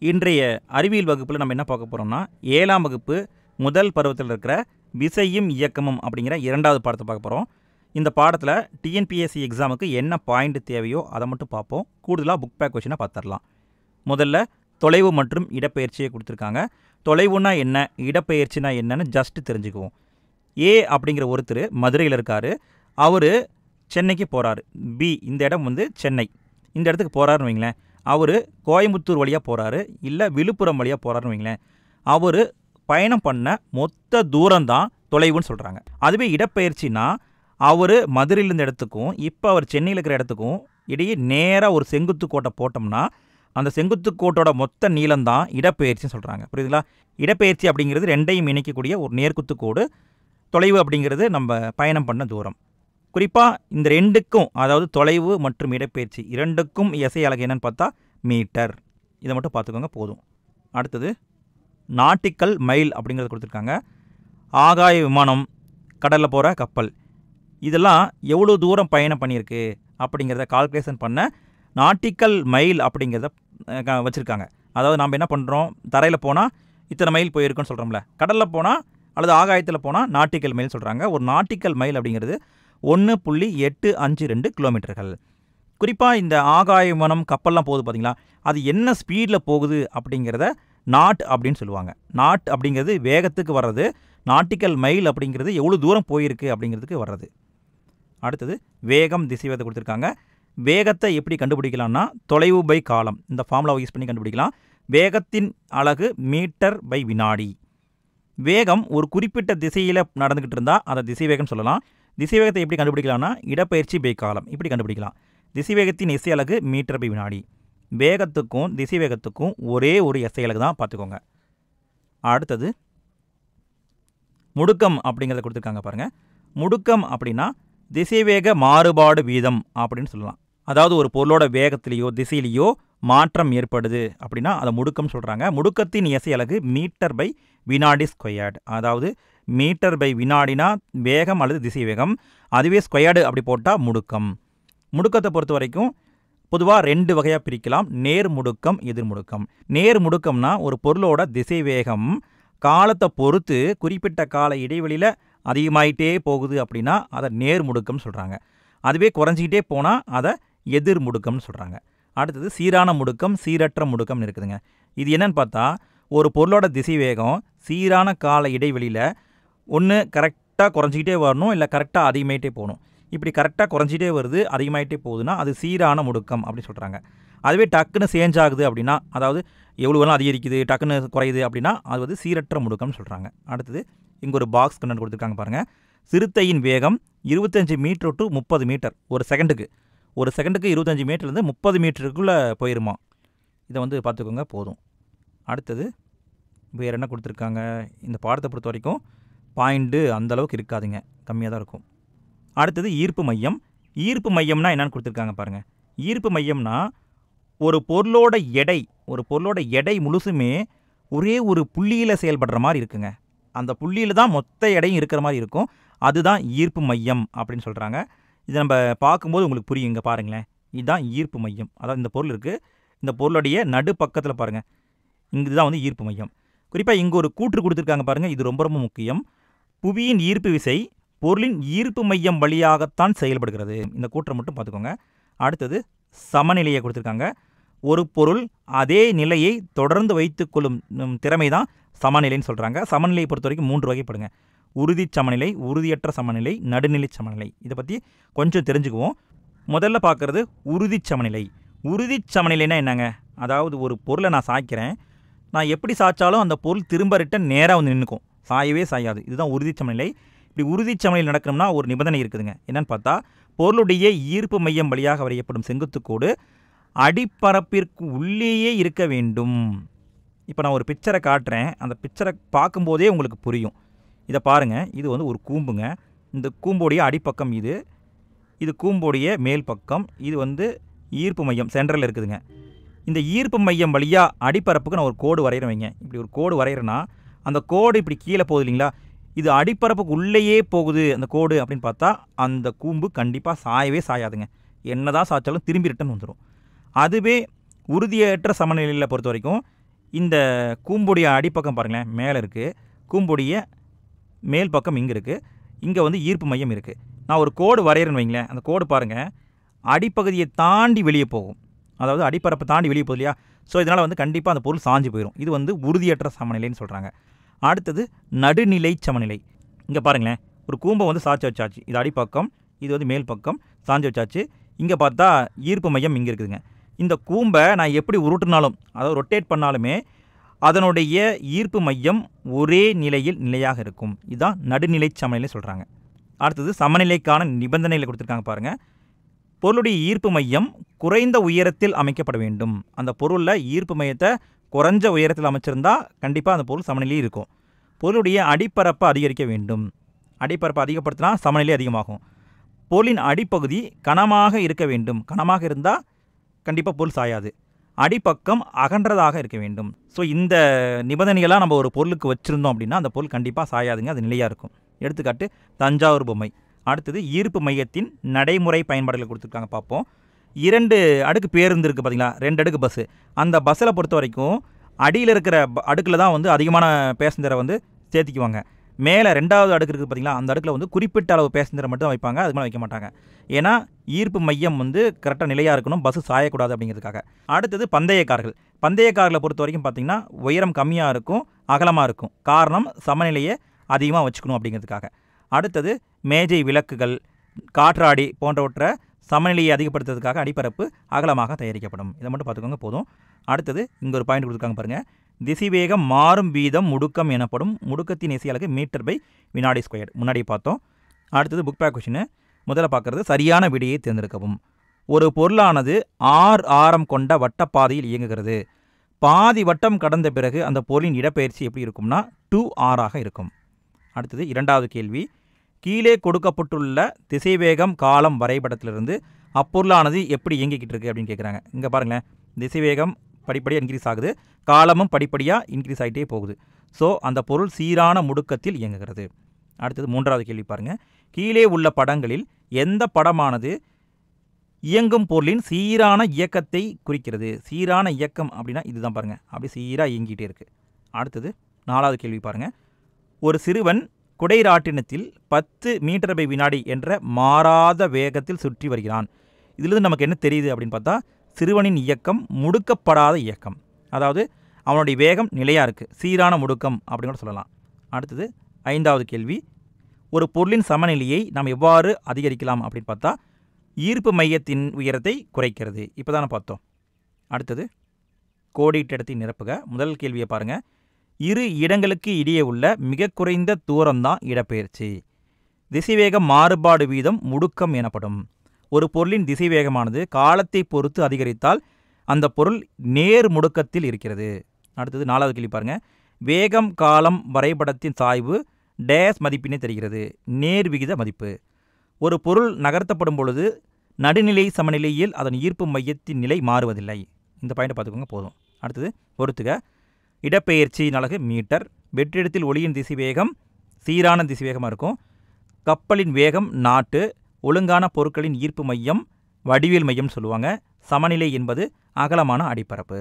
இன்றைய அறிவியல் வகுப்பில் நம்ம என்ன பார்க்க போகிறோம்னா ஏழாம் வகுப்பு முதல் பருவத்தில் இருக்கிற விசையும் இயக்கமும் அப்படிங்கிற இரண்டாவது பாடத்தை பார்க்க போகிறோம் இந்த பாடத்தில் டிஎன்பிஎஸ்சி எக்ஸாமுக்கு என்ன பாயிண்ட் தேவையோ அதை மட்டும் பார்ப்போம். கூடுதலாக புக் பேக் கொஷினை பார்த்துடலாம். முதல்ல தொலைவு மற்றும் இடப்பெயர்ச்சியை கொடுத்துருக்காங்க. தொலைவுனா என்ன இடப்பெயர்ச்சினா என்னன்னு ஜஸ்ட் தெரிஞ்சுக்குவோம். ஏ அப்படிங்கிற ஒருத்தர் மதுரையில் இருக்கார். அவர் சென்னைக்கு போகிறாரு பி இந்த இடம் வந்து சென்னை. இந்த இடத்துக்கு போகிறாருன்னு வைங்களேன். அவர் கோயம்புத்தூர் வழியாக போகிறாரு இல்லை விழுப்புரம் வழியாக போகிறாருன்னு வைங்களேன். அவர் பயணம் பண்ண மொத்த தூரம்தான் தொலைவுன்னு சொல்கிறாங்க அதுவே இடப்பெயர்ச்சினா அவர் மதுரையில் இருந்த இடத்துக்கும் இப்போ அவர் சென்னையில் இருக்கிற இடத்துக்கும் இடையே நேராக ஒரு செங்குத்து கோட்டை போட்டோம்னா அந்த செங்குத்து கோட்டோட மொத்த நீளம்தான் இடப்பெயர்ச்சின்னு சொல்கிறாங்க புரியுதுங்களா? இடப்பெயர்ச்சி அப்படிங்கிறது ரெண்டையும் இணைக்கக்கூடிய ஒரு நேர்குத்து கோடு தொலைவு அப்படிங்கிறது நம்ம பயணம் பண்ண தூரம். குறிப்பாக இந்த ரெண்டுக்கும் அதாவது தொலைவு மற்றும் இடப்பெயர்ச்சி இரண்டுக்கும் இசை அலகு என்னன்னு பார்த்தா மீட்டர். இதை மட்டும் பார்த்துக்கோங்க போதும். அடுத்தது நாட்டிக்கல் மைல் அப்படிங்கிறது கொடுத்துருக்காங்க. ஆகாய விமானம் கடலில் போகிற கப்பல். இதெல்லாம் எவ்வளோ தூரம் பயணம் பண்ணியிருக்கு அப்படிங்கிறத கால்குலேஷன் பண்ண நாட்டிக்கல் மைல் அப்படிங்கிறத வச்சுருக்காங்க. அதாவது நாம் என்ன பண்ணுறோம் தரையில் போனால் இத்தனை மைல் போயிருக்குன்னு சொல்கிறோம்ல கடலில் போனால் அல்லது ஆகாயத்தில் போனால் நாட்டிக்கல் மைல் சொல்கிறாங்க ஒரு நாட்டிக்கல் மைல் அப்படிங்கிறது ஒன்று புள்ளி எட்டு அஞ்சு ரெண்டு கிலோமீட்டர்கள். குறிப்பாக இந்த ஆகாய கப்பல்லாம் போகுது பார்த்தீங்களா அது என்ன ஸ்பீடில் போகுது அப்படிங்கிறத நாட் அப்படின்னு சொல்லுவாங்க. நாட் அப்படிங்கிறது வேகத்துக்கு வர்றது நாட்டிக்கல் மைல் அப்படிங்கிறது எவ்வளோ தூரம் போயிருக்கு அப்படிங்கிறதுக்கு வர்றது. அடுத்தது வேகம் திசைவேதை கொடுத்துருக்காங்க. வேகத்தை எப்படி கண்டுபிடிக்கலாம்னா தொலைவு பை காலம். இந்த ஃபார்முலாவை யூஸ் பண்ணி கண்டுபிடிக்கலாம். வேகத்தின் அழகு மீட்டர் பை வினாடி. வேகம் ஒரு குறிப்பிட்ட திசையில் நடந்துக்கிட்டு இருந்தால் அதை திசைவேகம் சொல்லலாம். திசைவேகத்தை எப்படி கண்டுபிடிக்கலாம்னா இடப்பெயர்ச்சி பை காலம் இப்படி கண்டுபிடிக்கலாம். திசைவேகத்தின் இசை அலகு மீட்டர் பை வினாடி. வேகத்துக்கும் திசைவேகத்துக்கும் ஒரே ஒரு இசை அலகு தான் பார்த்துக்கோங்க. அடுத்தது முடுக்கம் அப்படிங்கிறத கொடுத்துருக்காங்க பாருங்கள் முடுக்கம் அப்படின்னா திசைவேக மாறுபாடு வீதம் அப்படின்னு சொல்லலாம். அதாவது ஒரு பொருளோட வேகத்திலேயோ திசையிலேயோ மாற்றம் ஏற்படுது அப்படின்னா அதை முடுக்கம் சொல்கிறாங்க முடுக்கத்தின் இசை அலகு மீட்டர் பை வினாடி ஸ்கொயர்டு. அதாவது மீட்டர் பை வினாடினா வேகம் அல்லது திசை வேகம் அதுவே ஸ்கொயர்டு அப்படி போட்டால் முடுக்கம். முடுக்கத்தை பொறுத்த வரைக்கும் பொதுவாக ரெண்டு வகையாக பிரிக்கலாம். நேர் முடுக்கம் எதிர் முடுக்கம். நேர் முடுக்கம்னா ஒரு பொருளோட திசை வேகம் காலத்தை பொறுத்து குறிப்பிட்ட கால இடைவெளியில் அதிகமாயிட்டே போகுது அப்படின்னா அதை நேர் முடுக்கம்னு சொல்கிறாங்க அதுவே குறைஞ்சிக்கிட்டே போனால் அதை எதிர் முடுக்கம்னு சொல்கிறாங்க அடுத்தது சீரான முடுக்கம் சீரற்ற முடுக்கம்னு இருக்குதுங்க. இது என்னன்னு பார்த்தா ஒரு பொருளோட திசை வேகம் சீரான கால இடைவெளியில் ஒன்று கரெக்டாக குறைஞ்சிக்கிட்டே வரணும் இல்லை கரெக்டாக அதிகமாயிட்டே போகணும். இப்படி கரெக்டாக குறைஞ்சிட்டே வருது அதிகமாயிட்டே போகுதுன்னா அது சீரான முடுக்கம் அப்படின்னு சொல்கிறாங்க அதுவே டக்குன்னு சேஞ்ச் ஆகுது அப்படின்னா அதாவது எவ்வளோ வேணும் அதிகரிக்குது டக்குன்னு குறையுது அப்படின்னா அது வந்து சீரற்ற முடுக்கம்னு சொல்கிறாங்க அடுத்தது இங்கே ஒரு பாக்ஸ் கண்ணன் கொடுத்துருக்காங்க பாருங்கள் சிறுத்தையின் வேகம் இருபத்தஞ்சி மீட்டர் டு முப்பது மீட்டர் ஒரு செகண்டுக்கு ஒரு செகண்டுக்கு இருபத்தஞ்சி மீட்டர்லேருந்து முப்பது மீட்டருக்குள்ளே போயிருமா? இதை வந்து பார்த்துக்கோங்க போதும். அடுத்தது வேறு என்ன கொடுத்துருக்காங்க? இந்த பாடத்தை பொறுத்த வரைக்கும் பாயிண்ட்டு அந்தளவுக்கு இருக்காதுங்க. கம்மியாக தான் இருக்கும். அடுத்தது ஈர்ப்பு மையம். ஈர்ப்பு மையம்னா என்னென்னு கொடுத்துருக்காங்க பாருங்கள் ஈர்ப்பு மையம்னா ஒரு பொருளோட எடை ஒரு பொருளோட எடை முழுசுமே ஒரே ஒரு புள்ளியில் செயல்படுற மாதிரி இருக்குங்க. அந்த புள்ளியில் தான் மொத்த எடையும் இருக்கிற மாதிரி இருக்கும். அதுதான் ஈர்ப்பு மையம் அப்படின்னு சொல்கிறாங்க இதை நம்ம பார்க்கும்போது உங்களுக்கு புரியும். இங்கே பாருங்களேன். இதுதான் ஈர்ப்பு மையம். அதாவது இந்த பொருள் இருக்குது இந்த பொருளுடைய நடு பக்கத்தில் பாருங்கள் இங்கே இதுதான் வந்து ஈர்ப்பு மையம். குறிப்பாக இங்கே ஒரு கூற்று கொடுத்துருக்காங்க பாருங்கள் இது ரொம்ப ரொம்ப முக்கியம். புவியின் ஈர்ப்பு விசை பொருளின் ஈர்ப்பு மையம் வழியாகத்தான் செயல்படுகிறது. இந்த கூற்றை மட்டும் பார்த்துக்கோங்க. அடுத்தது சமநிலையை கொடுத்துருக்காங்க. ஒரு பொருள் அதே நிலையை தொடர்ந்து வைத்துக்கொள்ளும் திறமை தான் சமநிலைன்னு சொல்கிறாங்க சமநிலையை பொறுத்த வரைக்கும் மூன்று வகைப்படுங்க. உறுதி சமநிலை உறுதியற்ற சமநிலை நடுநிலை சமநிலை. இதை பற்றி கொஞ்சம் தெரிஞ்சுக்குவோம். முதல்ல பார்க்குறது உறுதி சமநிலை. உறுதி சமநிலைனா என்னங்க? அதாவது ஒரு பொருளை நான் சாய்க்கிறேன். நான் எப்படி சாய்ச்சாலும் அந்த பொருள் திரும்ப ரிட்டன் நேராக வந்து நின்றுக்கும் சாயவே சாயாது. இதுதான் உறுதி சமநிலை. இப்படி உறுதி சமநிலை நடக்கணும்னா ஒரு நிபந்தனை இருக்குதுங்க. என்னன்னு பார்த்தா பொருளுடைய ஈர்ப்பு மையம் வழியாக வரையப்படும் செங்குத்துக்கோடு அடிப்பரப்பிற்கு உள்ளேயே இருக்க வேண்டும். இப்போ நான் ஒரு பிக்சரை காட்டுறேன். அந்த பிக்சரை பார்க்கும்போதே உங்களுக்கு புரியும். இதை பாருங்கள் இது வந்து ஒரு கூம்புங்க. இந்த கூம்போடைய அடிப்பக்கம் இது. இது கூம்போடைய மேல் பக்கம். இது வந்து ஈர்ப்பு மையம் சென்டரில் இருக்குதுங்க. இந்த ஈர்ப்பு மையம் வழியாக அடிப்பரப்புக்கு நான் ஒரு கோடு வரைகிறேன் வைங்க. இப்படி ஒரு கோடு வரைகிறேன்னா அந்த கோடு இப்படி கீழே போகுது இல்லைங்களா? இது அடிப்பரப்புக்கு உள்ளேயே போகுது அந்த கோடு அப்படின்னு பார்த்தா அந்த கூம்பு கண்டிப்பாக சாயவே சாயாதுங்க. என்ன தான் சாய்ச்சாலும் திரும்பி ரிட்டன் வந்துடும் அதுவே உறுதியற்ற சமநிலையில் பொறுத்த வரைக்கும் இந்த கூம்புடைய அடிப்பக்கம் பாருங்களேன் மேலே இருக்குது கூம்புடைய மேல் பக்கம் இங்கே இருக்குது இங்கே வந்து ஈர்ப்பு மையம் இருக்குது நான் ஒரு கோடு வரைகிறேன்னு வைங்களேன். அந்த கோடு பாருங்கள் அடிப்பகுதியை தாண்டி வெளியே போகும். அதாவது அடிப்பரப்பை தாண்டி வெளியே போகுது இல்லையா? ஸோ இதனால் வந்து கண்டிப்பாக அந்த பொருள் சாஞ்சு போயிடும் இது வந்து உறுதியற்ற சமநிலைன்னு சொல்கிறாங்க அடுத்தது நடுநிலை சமநிலை. இங்கே பாருங்களேன். ஒரு கூம்பை வந்து சாய்ச்சி வச்சாச்சு. இது அடிப்பக்கம் இது வந்து மேல் பக்கம் சாஞ்சு வச்சாச்சு. இங்கே பார்த்தா ஈர்ப்பு மையம் இங்கே இருக்குதுங்க. இந்த கூம்பை நான் எப்படி உருட்டினாலும் அதாவது ரொட்டேட் பண்ணாலுமே அதனுடைய ஈர்ப்பு மையம் ஒரே நிலையில் நிலையாக இருக்கும். இதுதான் நடுநிலை சமநிலை சொல்கிறாங்க அடுத்தது சமநிலைக்கான நிபந்தனைகளை கொடுத்துருக்காங்க பாருங்கள் பொருளுடைய ஈர்ப்பு மையம் குறைந்த உயரத்தில் அமைக்கப்பட வேண்டும். அந்த பொருளில் ஈர்ப்பு மையத்தை குறைஞ்ச உயரத்தில் அமைச்சிருந்தா கண்டிப்பாக அந்த பொருள் சமநிலையே இருக்கும். பொருளுடைய அடிப்பரப்பை அதிகரிக்க வேண்டும். அடிப்பரப்பை அதிகப்படுத்தினா சமநிலை அதிகமாகும். பொருளின் அடிப்பகுதி கனமாக இருக்க வேண்டும். கனமாக இருந்தால் கண்டிப்பாக பொருள் சாயாது. அடிப்பக்கம் அகன்றதாக இருக்க வேண்டும். ஸோ இந்த நிபந்தனைகளாக நம்ம ஒரு பொருளுக்கு வச்சுருந்தோம் அப்படின்னா அந்த பொருள் கண்டிப்பாக சாயாதுங்க. அது நிலையாக இருக்கும். எடுத்துக்காட்டு தஞ்சாவூர் பொம்மை. அடுத்தது ஈர்ப்பு மையத்தின் நடைமுறை பயன்பாடுகளை கொடுத்துருக்காங்க பார்ப்போம். இரண்டு அடுக்கு பேருந்து இருக்குது பார்த்தீங்களா ரெண்டு அடுக்கு பஸ்ஸு அந்த பஸ்ஸில் பொறுத்த வரைக்கும் அடியில் இருக்கிற அடுக்கில் தான் வந்து அதிகமான பேசஞ்சரை வந்து சேர்த்திக்குவாங்க. மேலே ரெண்டாவது அடுக்கு இருக்குது பார்த்தீங்களா அந்த அடுக்கில் வந்து குறிப்பிட்ட அளவு பேசஞ்சரை மட்டும் வைப்பாங்க. அதுக்கு மேலே வைக்க மாட்டாங்க. ஏன்னா ஈர்ப்பு மையம் வந்து கரெக்டாக நிலையாக இருக்கணும். பஸ்ஸு சாயக்கூடாது அப்படிங்கிறதுக்காக. அடுத்தது பந்தய கார்கள். பந்தய கார்களை பொறுத்த வரைக்கும் பார்த்தீங்கன்னா உயரம் கம்மியாக இருக்கும் அகலமாக இருக்கும். காரணம் சமநிலையை அதிகமாக வச்சுக்கணும் அப்படிங்கிறதுக்காக. அடுத்தது மேஜை விளக்குகள் காற்றாடி போன்றவற்றை சமநிலையை அதிகப்படுத்துறதுக்காக அடிப்பரப்பு அகலமாக தயாரிக்கப்படும். இதை மட்டும் பார்த்துக்கோங்க போதும். அடுத்தது இங்கே ஒரு பாயிண்ட் கொடுத்துருக்காங்க பாருங்கள் திசைவேகம் மாறும் வீதம் முடுக்கம் எனப்படும் முடுக்கத்தின் இசை மீட்டர் பை வினாடி ஸ்கொயர். முன்னாடி பார்த்தோம். அடுத்தது புக் பேக் கொஷின் முதல்ல பார்க்குறது சரியான விடையை தேர்ந்தெடுக்கவும். ஒரு பொருளானது ஆர் ஆரம் கொண்ட வட்டப்பாதையில் இயங்குகிறது. பாதி வட்டம் கடந்த பிறகு அந்த பொருளின் இடப்பெயர்ச்சி எப்படி இருக்கும்னா டூ ஆராக இருக்கும். அடுத்தது இரண்டாவது கேள்வி. கீழே கொடுக்கப்பட்டுள்ள திசைவேகம் காலம் வரைபடத்திலிருந்து அப்பொருளானது எப்படி இயங்கிக்கிட்டு இருக்கு அப்படின்னு கேட்குறாங்க இங்கே பாருங்களேன். திசைவேகம் படிப்படியாக இன்க்ரீஸ் ஆகுது. காலமும் படிப்படியாக இன்க்ரீஸ் ஆகிட்டே போகுது. ஸோ அந்த பொருள் சீரான முடுக்கத்தில் இயங்குகிறது. அடுத்தது மூன்றாவது கேள்வி பாருங்கள் கீழே உள்ள படங்களில் எந்த படமானது இயங்கும் பொருளின் சீரான இயக்கத்தை குறிக்கிறது? சீரான இயக்கம் அப்படின்னா இதுதான் பாருங்கள் அப்படி சீராக இயங்கிட்டே இருக்குது அடுத்தது நாலாவது கேள்வி பாருங்கள் ஒரு சிறுவன் குடைராட்டினத்தில் பத்து மீட்டர் பை வினாடி என்ற மாறாத வேகத்தில் சுற்றி வருகிறான். இதிலிருந்து நமக்கு என்ன தெரியுது அப்படின்னு பார்த்தா சிறுவனின் இயக்கம் முடுக்கப்படாத இயக்கம். அதாவது அவனுடைய வேகம் நிலையாக இருக்குது சீரான முடுக்கம் அப்படின்னு கூட சொல்லலாம். அடுத்தது ஐந்தாவது கேள்வி. ஒரு பொருளின் சமநிலையை நாம் எவ்வாறு அதிகரிக்கலாம் அப்படின்னு பார்த்தா ஈர்ப்பு மையத்தின் உயரத்தை குறைக்கிறது. இப்போ தானே பார்த்தோம். அடுத்தது கோடிட்ட இடத்தை நிரப்புக. முதல் கேள்வியை பாருங்கள் இரு இடங்களுக்கு இடையே உள்ள மிக குறைந்த தூரம்தான் இடப்பெயர்ச்சி. திசைவேக மாறுபாடு வீதம் முடுக்கம் எனப்படும். ஒரு பொருளின் திசைவேகமானது காலத்தை பொறுத்து அதிகரித்தால் அந்த பொருள் நேர் முடுக்கத்தில் இருக்கிறது. அடுத்தது நாலாவது கேள்வி பாருங்க. வேகம் காலம் வரைபடத்தின் சாய்வு டேஸ் மதிப்பினை தெரிகிறது. நேர் விகித மதிப்பு. ஒரு பொருள் நகர்த்தப்படும் பொழுது நடுநிலை சமநிலையில் அதன் ஈர்ப்பு மையத்தின் நிலை மாறுவதில்லை. இந்த பாயிண்ட் பார்த்துக்கோங்க போதும். அடுத்தது பொறுத்துக. இடப்பெயர்ச்சியின் அலகு மீட்டர் வெற்றிடத்தில் ஒளியின் திசைவேகம் சீரான திசைவேகமாக இருக்கும். கப்பலின் வேகம் நாட்டு ஒழுங்கான பொருட்களின் ஈர்ப்பு மையம் வடிவியல் மையம் சொல்லுவாங்க. சமநிலை என்பது அகலமான அடிப்பரப்பு.